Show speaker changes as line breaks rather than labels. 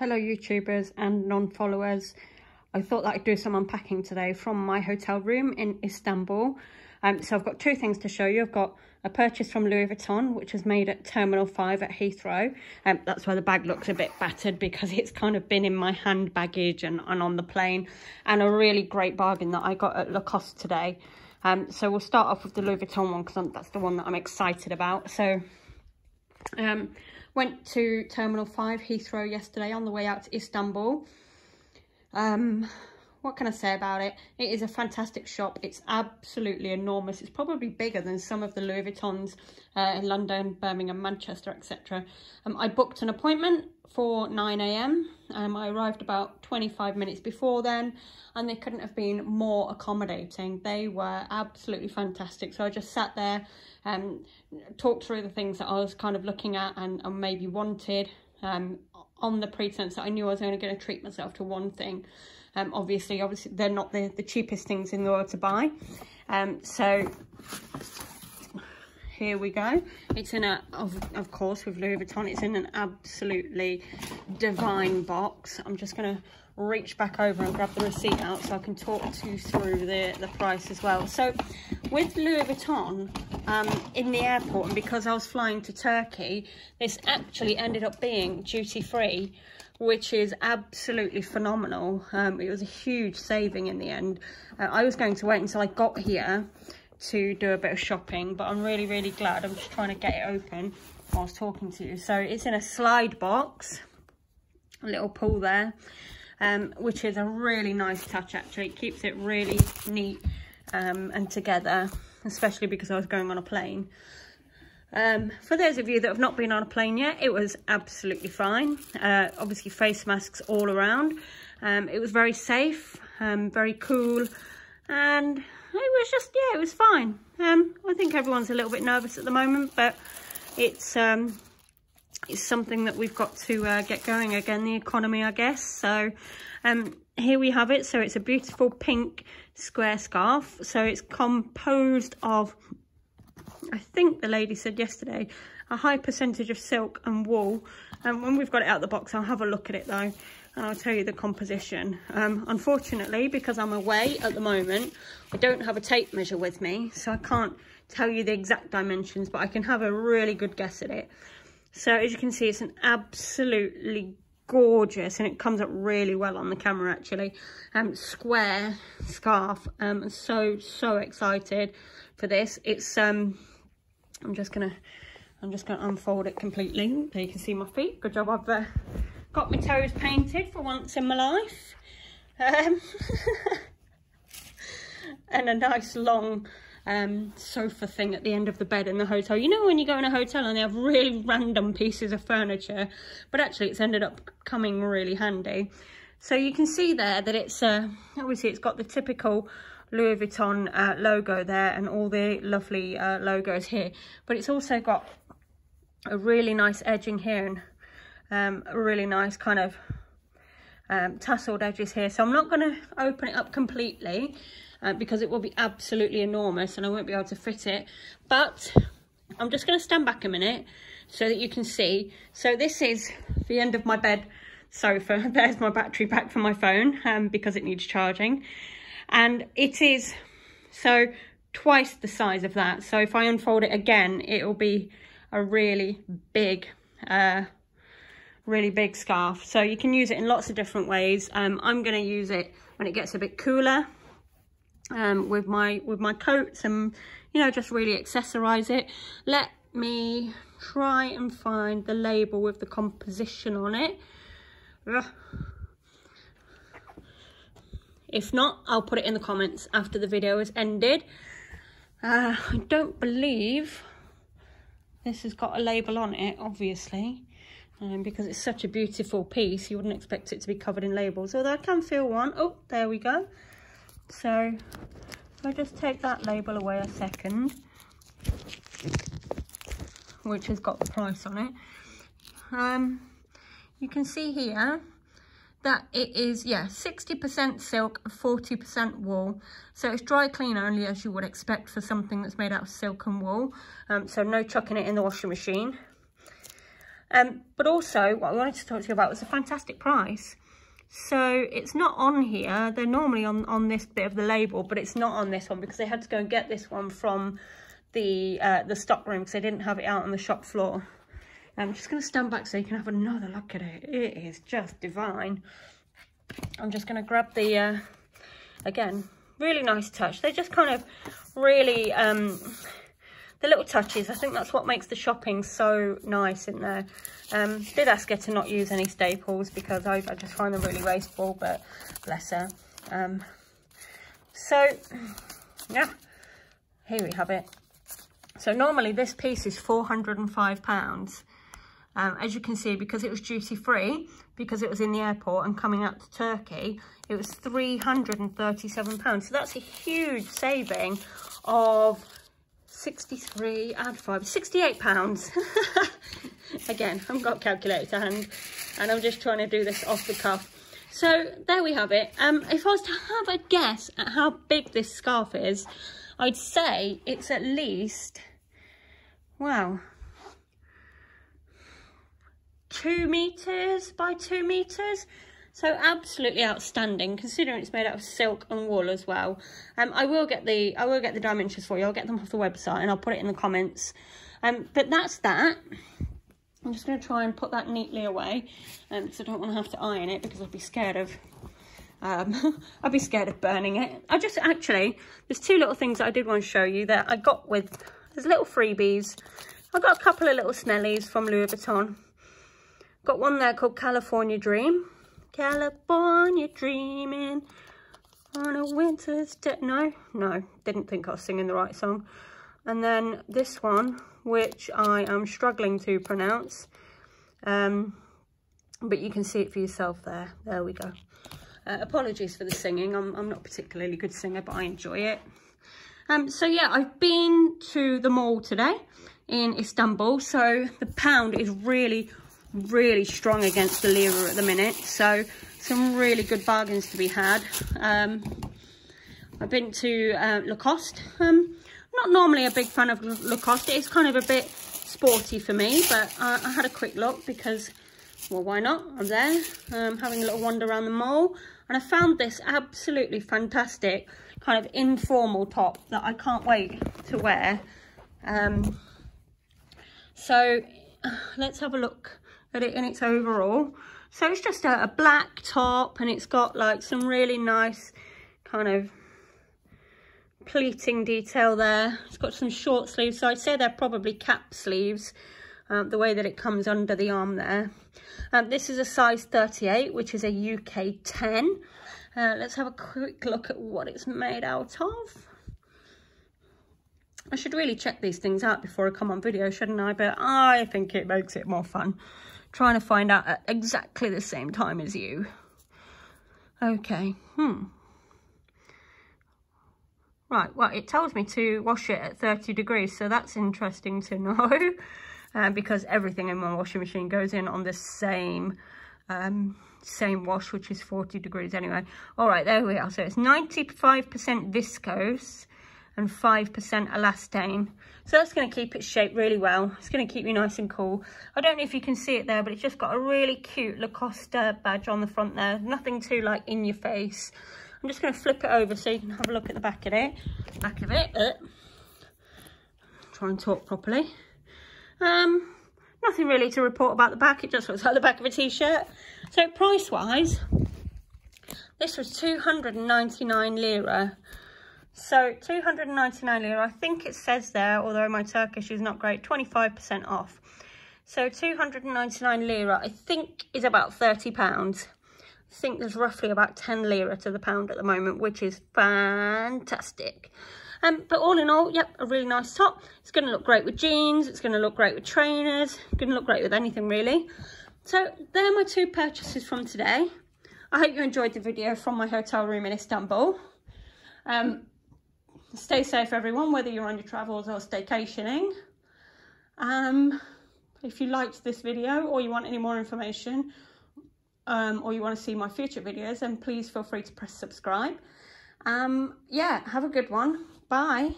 Hello YouTubers and non-followers. I thought that I'd do some unpacking today from my hotel room in Istanbul. Um, so I've got two things to show you. I've got a purchase from Louis Vuitton, which was made at Terminal 5 at Heathrow. Um, that's why the bag looks a bit battered because it's kind of been in my hand baggage and, and on the plane. And a really great bargain that I got at Lacoste today. Um, so we'll start off with the Louis Vuitton one because that's the one that I'm excited about. So um, Went to Terminal 5 Heathrow yesterday on the way out to Istanbul. Um, what can I say about it? It is a fantastic shop. It's absolutely enormous. It's probably bigger than some of the Louis Vuittons uh, in London, Birmingham, Manchester, etc. Um, I booked an appointment for 9am. Um, I arrived about 25 minutes before then and they couldn't have been more accommodating. They were absolutely fantastic. So I just sat there and talked through the things that I was kind of looking at and, and maybe wanted um, on the pretense that I knew I was only going to treat myself to one thing. Um, obviously, obviously they're not the, the cheapest things in the world to buy. Um, so here we go. It's in a, of, of course, with Louis Vuitton, it's in an absolutely divine box. I'm just going to reach back over and grab the receipt out so I can talk to you through the, the price as well. So with Louis Vuitton um, in the airport, and because I was flying to Turkey, this actually ended up being duty free which is absolutely phenomenal. Um, it was a huge saving in the end. Uh, I was going to wait until I got here to do a bit of shopping, but I'm really, really glad. I'm just trying to get it open while I was talking to you. So it's in a slide box, a little pull there, um, which is a really nice touch actually. It keeps it really neat um, and together, especially because I was going on a plane. Um, for those of you that have not been on a plane yet, it was absolutely fine. Uh, obviously face masks all around. Um, it was very safe, um, very cool, and it was just, yeah, it was fine. Um, I think everyone's a little bit nervous at the moment, but it's um, it's something that we've got to uh, get going again, the economy, I guess. So um, here we have it. So it's a beautiful pink square scarf. So it's composed of, I think the lady said yesterday, a high percentage of silk and wool. And when we've got it out of the box, I'll have a look at it though and I'll tell you the composition. Um, unfortunately, because I'm away at the moment, I don't have a tape measure with me, so I can't tell you the exact dimensions, but I can have a really good guess at it. So as you can see, it's an absolutely gorgeous, and it comes up really well on the camera actually, um, square scarf. Um, so, so excited for this. It's, um, I'm just gonna, I'm just gonna unfold it completely. so you can see my feet. Good job I've uh, got my toes painted for once in my life. Um, and a nice long um, sofa thing at the end of the bed in the hotel. You know when you go in a hotel and they have really random pieces of furniture, but actually it's ended up coming really handy. So you can see there that it's, uh, obviously it's got the typical Louis Vuitton uh, logo there and all the lovely uh, logos here, but it's also got a really nice edging here and um, really nice kind of um, tasseled edges here. So I'm not going to open it up completely uh, because it will be absolutely enormous and I won't be able to fit it. But I'm just going to stand back a minute so that you can see. So this is the end of my bed sofa. There's my battery pack for my phone um, because it needs charging. And it is so twice the size of that. So if I unfold it again, it will be a really big uh, really big scarf. So you can use it in lots of different ways. Um, I'm going to use it when it gets a bit cooler um, with my with my coats and, you know, just really accessorize it. Let me try and find the label with the composition on it. Ugh. If not, I'll put it in the comments after the video is ended. Uh, I don't believe this has got a label on it, obviously um, because it's such a beautiful piece you wouldn't expect it to be covered in labels although I can feel one. Oh, there we go so if I just take that label away a second which has got the price on it um, you can see here that it is, yeah, 60% silk, 40% wool. So it's dry clean only as you would expect for something that's made out of silk and wool. Um, so no chucking it in the washing machine. Um, but also, what I wanted to talk to you about was a fantastic price. So it's not on here. They're normally on, on this bit of the label, but it's not on this one because they had to go and get this one from the uh, the stock room because they didn't have it out on the shop floor. I'm just going to stand back so you can have another look at it. It is just divine. I'm just going to grab the, uh, again, really nice touch. They just kind of really, um, the little touches, I think that's what makes the shopping so nice in there. Um, did ask her to not use any staples because I, I just find them really wasteful, but bless her. Um, so, yeah, here we have it. So normally this piece is £405. Um, as you can see, because it was duty free, because it was in the airport and coming out to Turkey, it was £337. So that's a huge saving of 63, add 5, 68 pounds. Again, I haven't got a calculator hand and I'm just trying to do this off the cuff. So there we have it. Um, if I was to have a guess at how big this scarf is, I'd say it's at least, wow, two meters by two meters. So absolutely outstanding, considering it's made out of silk and wool as well. Um, I will get the I will get the dimensions for you. I'll get them off the website and I'll put it in the comments. Um, but that's that. I'm just going to try and put that neatly away, um, because I don't want to have to iron it because I'd be scared of um, I'd be scared of burning it. I just actually, there's two little things I did want to show you that I got with, there's little freebies. I got a couple of little snellies from Louis Vuitton. Got one there called California Dream. California Dreaming on a winter's day. No, no, didn't think I was singing the right song. And then this one, which I am struggling to pronounce. Um, but you can see it for yourself there. There we go. Uh, apologies for the singing. I'm, I'm not a particularly good singer, but I enjoy it. Um, so yeah, I've been to the mall today in Istanbul. So the pound is really, really strong against the lira at the minute. So some really good bargains to be had. Um, I've been to uh, Lacoste. Um, not normally a big fan of Lacoste. It's kind of a bit sporty for me, but I, had a quick look because, well, why not? I'm there, um, having a little wander around the mall. And I found this absolutely fantastic kind of informal top that I can't wait to wear. Um, so let's have a look at it in its overall. So it's just a, a black top and it's got like some really nice kind of pleating detail there. It's got some short sleeves, so I'd say they're probably cap sleeves, um, the way that it comes under the arm there. Um, this is a size 38, which is a UK 10. Uh, let's have a quick look at what it's made out of. I should really check these things out before I come on video, shouldn't I? But I think it makes it more fun trying to find out at exactly the same time as you. Okay, hmm. Right, well, it tells me to wash it at 30 degrees, so that's interesting to know. uh, because everything in my washing machine goes in on the same um, same wash, which is 40 degrees anyway. All right, there we are. So it's 95% viscose and 5% elastane. So that's going to keep its shape really well. It's going to keep you nice and cool. I don't know if you can see it there, but it's just got a really cute Lacoste badge on the front there. Nothing too like in your face. I'm just going to flip it over so you can have a look at the back of it. Back of it. Uh, try and talk properly. Um, nothing really to report about the back. It just looks like the back of a t-shirt. So price-wise, this was 299 lira so 299 lira, I think it says there, although my Turkish is not great, 25% off. So 299 lira, I think is about 30 pounds. I think there's roughly about 10 lira to the pound at the moment, which is fantastic. Um, but all in all, yep, a really nice top. It's going to look great with jeans. It's going to look great with trainers. going to look great with anything, really. So, they're my two purchases from today. I hope you enjoyed the video from my hotel room in Istanbul. Um, stay safe everyone whether you're on your travels or staycationing. Um if you liked this video or you want any more information um or you want to see my future videos then please feel free to press subscribe. Um yeah have a good one. Bye